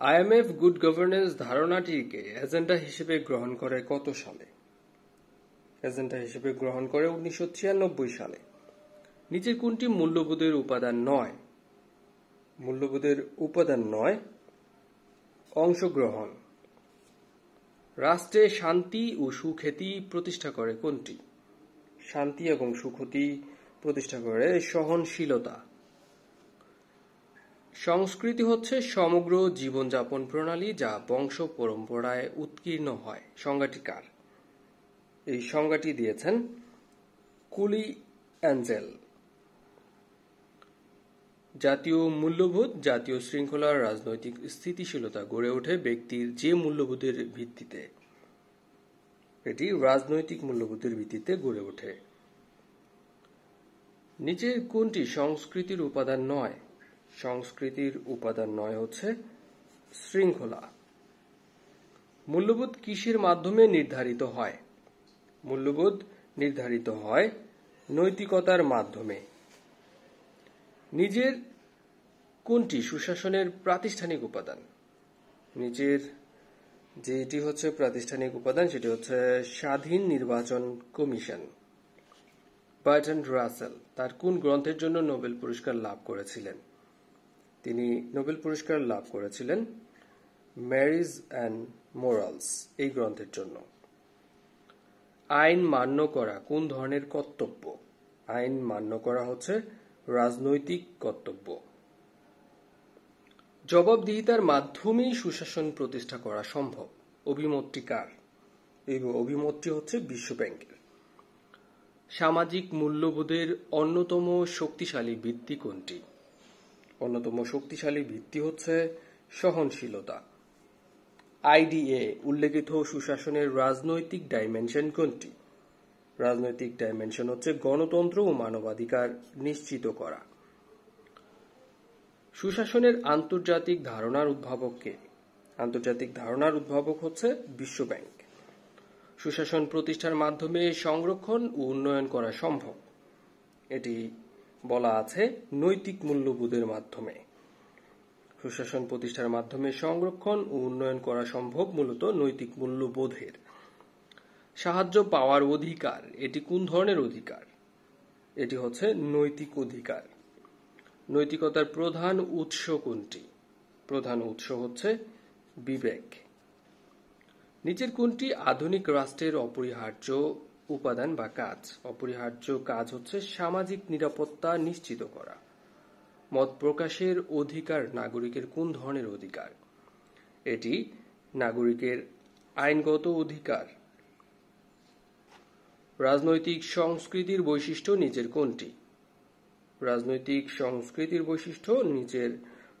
IMF good governance ধারণাটিকে agenda হিসেবে গ্রহণ করে কত সালে? এজেন্ডা হিসেবে গ্রহণ করে উনিশশো ছিয়ানব্বই সালে। নিচের কোনটি মূল্যবোধের উপাদান নয়? মূল্যবোধের উপাদান নয়, অংশগ্রহণ। রাষ্ট্রে শান্তি ও সুখ্যাতি প্রতিষ্ঠা করে কোনটি? শান্তি এবং সুখ্যাতি প্রতিষ্ঠা করে সহনশীলতা। সংস্কৃতি হচ্ছে সমগ্র জীবনযাপন প্রণালী যা বংশ পরম্পরায় উৎকীর্ণ হয়। সংজ্ঞাটি কার? এই সংজ্ঞাটি দিয়েছেন কুলি অ্যাঞ্জেল। জাতীয় মূল্যবোধ, জাতীয় শৃঙ্খলার রাজনৈতিক স্থিতিশীলতা গড়ে ওঠে ব্যক্তির যে মূল্যবোধের ভিত্তিতে। এটি রাজনৈতিক মূল্যবোধের ভিত্তিতে গড়ে ওঠে। নিচের কোনটি সংস্কৃতির উপাদান নয়? সংস্কৃতির উপাদান নয়, হচ্ছে শৃঙ্খলা। মূল্যবোধ কিসের মাধ্যমে নির্ধারিত হয়? মূল্যবোধ নির্ধারিত হয় নৈতিকতার মাধ্যমে। নিজের কোনটি সুশাসনের প্রাতিষ্ঠানিক উপাদান? নিজের যেটি হচ্ছে প্রাতিষ্ঠানিক উপাদান, সেটি হচ্ছে স্বাধীন নির্বাচন কমিশন। বার্টন রাসেল তার কোন গ্রন্থের জন্য নোবেল পুরস্কার লাভ করেছিলেন? তিনি নোবেল পুরস্কার লাভ করেছিলেন ম্যারিজ অ্যান্ড মোরালস এই গ্রন্থের জন্য। আইন মান্য করা কোন ধরনের কর্তব্য? আইন মান্য করা হচ্ছে রাজনৈতিক কর্তব্য। জবাবদিহিতার মাধ্যমেই সুশাসন প্রতিষ্ঠা করা সম্ভব। অভিমতটি কার? এই অভিমতটি হচ্ছে বিশ্বব্যাংকের। সামাজিক মূল্যবোধের অন্যতম শক্তিশালী ভিত্তি কোনটি? অন্যতম শক্তিশালী ভিত্তি হচ্ছে সহনশীলতা। আইডিএ, উল্লেখিত সুশাসনের রাজনৈতিক ডাইমেনশন কোনটি? রাজনৈতিক ডাইমেনশন হচ্ছে গণতন্ত্র ও মানবাধিকার নিশ্চিত করা। সুশাসনের আন্তর্জাতিক ধারণার উদ্ভাবক কে? আন্তর্জাতিক ধারণার উদ্ভাবক হচ্ছে বিশ্বব্যাংক। সুশাসন প্রতিষ্ঠার মাধ্যমে সংরক্ষণ ও উন্নয়ন করা সম্ভব। এটি বলা আছে নৈতিক মূল্যবোধের মাধ্যমে। সুশাসন প্রতিষ্ঠার মাধ্যমে সংরক্ষণ ও উন্নয়ন করা সম্ভব মূলত নৈতিক মূল্যবোধের। সাহায্য পাওয়ার অধিকার, এটি কোন ধরনের অধিকার? এটি হচ্ছে নৈতিক অধিকার। নৈতিকতার প্রধান উৎস কোনটি? প্রধান উৎস হচ্ছে বিবেক। নিচের কোনটি আধুনিক রাষ্ট্রের অপরিহার্য উপাদান বা কাজ। অপরিহার্য কাজ হচ্ছে সামাজিক নিরাপত্তা নিশ্চিত করা। মত প্রকাশের অধিকার নাগরিকের কোন ধরনের অধিকার? এটি নাগরিকের আইনগত অধিকার। রাজনৈতিক সংস্কৃতির বৈশিষ্ট্য নিজের কোনটি? রাজনৈতিক সংস্কৃতির বৈশিষ্ট্য নিজের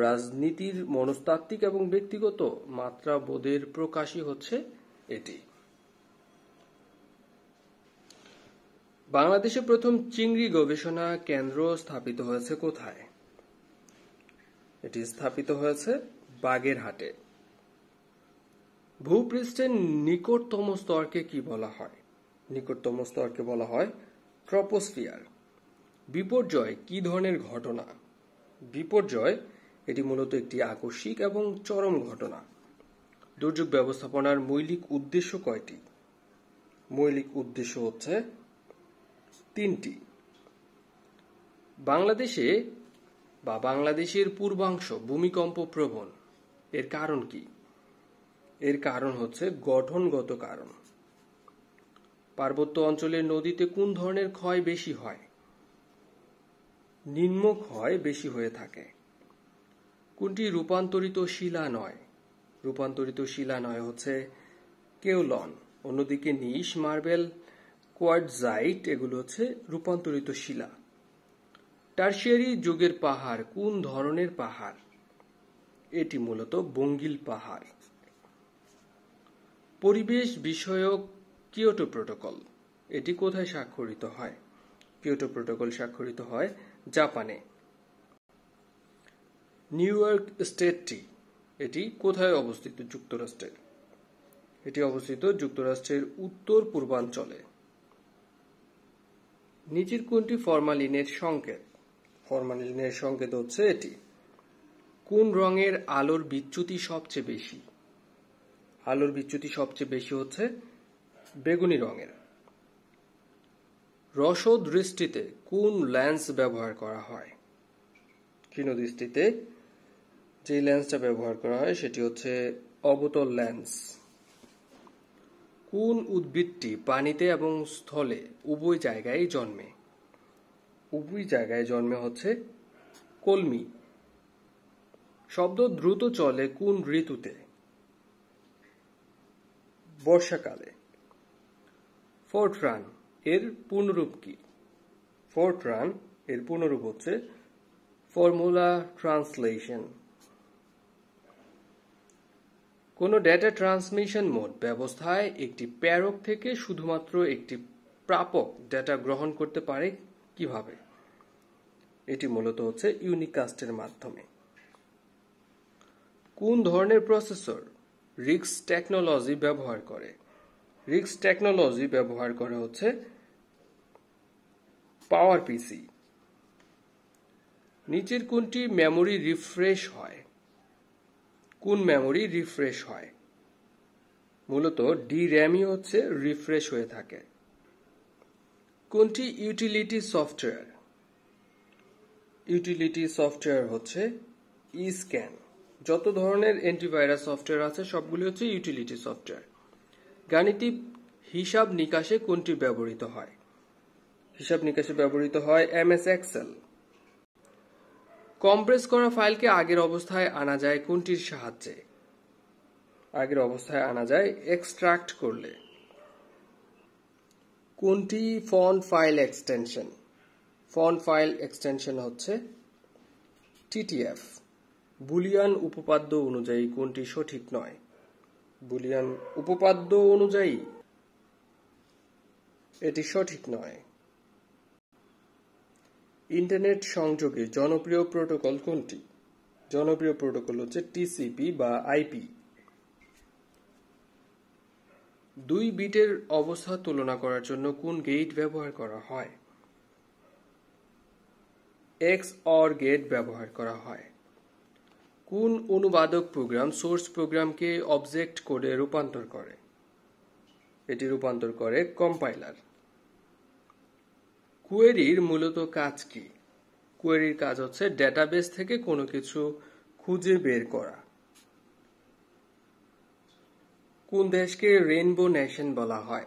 রাজনীতির মনস্তাত্ত্বিক এবং ব্যক্তিগত মাত্রা বোধের প্রকাশই হচ্ছে এটি। বাংলাদেশে প্রথম চিংড়ি গবেষণা কেন্দ্র স্থাপিত হয়েছে কোথায়? এটি স্থাপিত হয়েছে বাগেরহাটে। ভূপৃষ্ঠের নিকটতম স্তরকে কি বলা হয়? নিকটতম স্তরকে বলা হয় ট্রপোস্ফিয়ার। বিপর্যয় কি ধরনের ঘটনা? বিপর্যয় এটি মূলত একটি আকস্মিক এবং চরম ঘটনা। দুর্যোগ ব্যবস্থাপনার মৌলিক উদ্দেশ্য কয়টি? মৌলিক উদ্দেশ্য হচ্ছে তিনটি। বাংলাদেশে বা বাংলাদেশের পূর্বাংশ ভূমিকম্প প্রবণ। এর কারণ কি? এর কারণ হচ্ছে গঠনগত কারণ। পার্বত্য অঞ্চলের নদীতে কোন ধরনের ক্ষয় বেশি হয়? নিম্ন ক্ষয় বেশি হয়ে থাকে। কোনটি রূপান্তরিত শিলা নয়? রূপান্তরিত শিলা নয় হচ্ছে কেওলন অন্যদিকে নিশ মার্বেল কোয়ার্টজাইট এগুলো হচ্ছে রূপান্তরিত শিলা। টার্সিয়ারি যুগের পাহাড়, কোন ধরনের পাহাড়? এটি মূলত বঙ্গিল পাহাড়। পরিবেশ বিষয়ক কিয়োটো প্রোটোকল, এটি কোথায় স্বাক্ষরিত হয়? কিয়োটো প্রোটোকল স্বাক্ষরিত হয় জাপানে। নিউ ইয়র্ক স্টেটটি, এটি কোথায় অবস্থিত? যুক্তরাষ্ট্রের। এটি অবস্থিত যুক্তরাষ্ট্রের উত্তর পূর্বাঞ্চলে নিচের কোনটি ফরমালিনের সংকেত? ফরমালিনের সংকেত হচ্ছে এটি। কোন রঙের আলোর বিচ্যুতি সবচেয়ে বেশি? আলোর বিচ্যুতি সবচেয়ে বেশি হচ্ছে বেগুনি রঙের। রসদ দৃষ্টিতে কোন লেন্স ব্যবহার করা হয়? ক্ষীণ দৃষ্টিতে যে লেন্সটা ব্যবহার করা হয় সেটি হচ্ছে অবতল লেন্স। কোন উদ্ভিদটি পানিতে এবং স্থলে উভয় জায়গায় জন্মে? উভয় জায়গায় জন্মে হচ্ছে কলমি। শব্দ দ্রুত চলে কোন ঋতুতে? বর্ষাকালে। ফোর্টরান এর পূর্ণরূপ কি? ফোর্টরান এর পূর্ণরূপ হচ্ছে ফর্মুলা ট্রান্সলেশন। কোনো ডেটা ট্রান্সমিশন মোড ব্যবস্থায় একটি প্রেরক থেকে শুধুমাত্র একটি প্রাপক ডেটা গ্রহণ করতে পারে কীভাবে? এটি মূলত হচ্ছে ইউনিকাস্টের মাধ্যমে। কোন ধরনের প্রসেসর রিক্স টেকনোলজি ব্যবহার করে? রিক্স টেকনোলজি ব্যবহার করে হচ্ছে পাওয়ার পিসি নিচের কোনটি মেমোরি রিফ্রেশ হয়? কোন মেমোরি রিফ্রেশ হয়? মূলত ডি র্যামই হচ্ছে রিফ্রেশ হয়ে থাকে। কোনটি ইউটিলিটি সফটওয়্যার ইউটিলিটি সফটওয়্যার হচ্ছে ই স্ক্যান যত ধরনের অ্যান্টিভাইরাস সফটওয়্যার আছে, সবগুলি হচ্ছে ইউটিলিটি সফটওয়্যার গাণিতিক হিসাব নিকাশে কোনটি ব্যবহৃত হয়? হিসাব নিকাশে ব্যবহৃত হয় এমএস এক্সেল কম্প্রেস করা ফাইলকে আগের অবস্থায় আনা যায় কোনটির সাহায্যে? আগের অবস্থায় আনা যায় এক্সট্রাক্ট করলে। কোনটি font file extension font file extension হচ্ছে টিটিএফ বুলিয়ান উপপাদ্য অনুযায়ী কোনটি সঠিক নয়? বুলিয়ান উপপাদ্য অনুযায়ী এটি সঠিক নয়। ইন্টারনেট সংযোগে জনপ্রিয় প্রোটোকল কোনটি? জনপ্রিয় প্রোটোকল হচ্ছে টিসিপি বা আইপি। দুই বিটের অবস্থা তুলনা করার জন্য কোন গেট ব্যবহার করা হয়? এক্স অর গেট ব্যবহার করা হয়। কোন অনুবাদক প্রোগ্রাম সোর্স প্রোগ্রামকে অবজেক্ট কোডে রূপান্তর করে? এটি রূপান্তর করে কম্পাইলার। কুয়েরির মূলত কাজ কি? কুয়েরির কাজ হচ্ছে ডেটাবেস থেকে কোনো কিছু খুঁজে বের করা। কোন দেশকে রেনবো নেশন বলা হয়?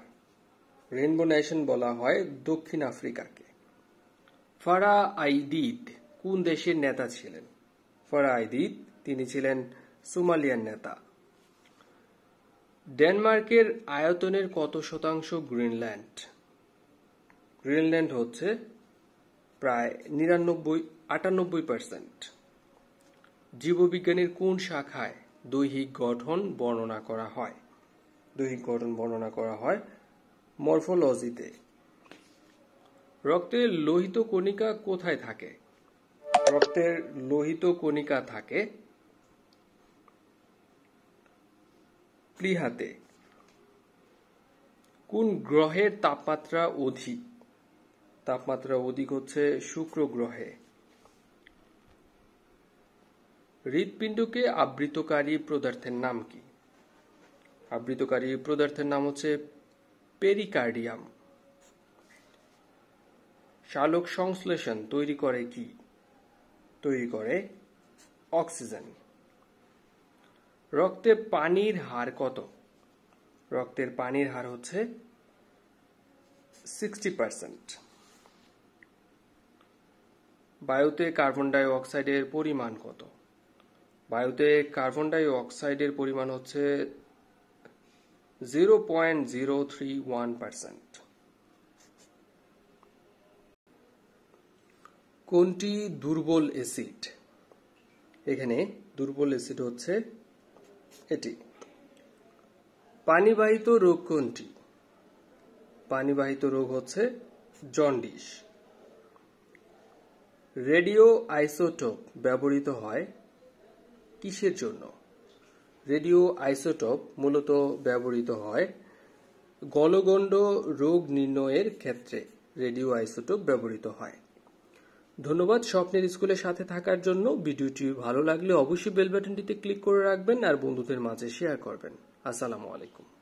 রেনবো নেশন বলা হয় দক্ষিণ আফ্রিকাকে। ফারা আইদিদ কোন দেশের নেতা ছিলেন? ফারা আইদিদ, তিনি ছিলেন সোমালিয়ান নেতা। ডেনমার্কের আয়তনের কত শতাংশ গ্রিনল্যান্ড? গ্রিনল্যান্ড হচ্ছে প্রায় নিরানব্বই, আটানব্বই পার্সেন্ট জীববিজ্ঞানের কোন শাখায় দৈহিক গঠন বর্ণনা করা হয়? দৈহিক গঠন বর্ণনা করা হয় মরফোলজিতে। রক্তের লোহিত কণিকা কোথায় থাকে? রক্তের লোহিত কণিকা থাকে প্লিহাতে কোন গ্রহের তাপমাত্রা অধিক? তাপমাত্রা অধিক হচ্ছে শুক্র গ্রহে। হৃৎপিণ্ডকে আবৃতকারী পদার্থের নাম কি? আবৃতকারী পদার্থের নাম হচ্ছে পেরিকার্ডিয়াম। শালক সংশ্লেষণ তৈরি করে কি? তৈরি করে অক্সিজেন। রক্তে পানির হার কত? রক্তের পানির হার হচ্ছে সিক্সটি পার্সেন্ট। বায়ুতে কার্বন ডাই অক্সাইডের পরিমাণ কত? বায়ুতে কার্বন ডাই অক্সাইডের পরিমাণ হচ্ছে zero point zero three one percent কোনটি দুর্বল অ্যাসিড? এখানে দুর্বল অ্যাসিড হচ্ছে এটি। পানিবাহিত রোগ কোনটি? পানিবাহিত রোগ হচ্ছে জন্ডিস। রেডিও আইসোটোপ ব্যবহৃত হয় কিসের জন্য? রেডিও আইসোটোপ মূলত ব্যবহৃত হয় গলগণ্ড রোগ নির্ণয়ের ক্ষেত্রে রেডিও আইসোটোপ ব্যবহৃত হয়। ধন্যবাদ স্বপ্নের স্কুলের সাথে থাকার জন্য। ভিডিওটি ভালো লাগলে অবশ্যই বেল বাটনটিতে ক্লিক করে রাখবেন আর বন্ধুদের মাঝে শেয়ার করবেন। আসসালামু আলাইকুম।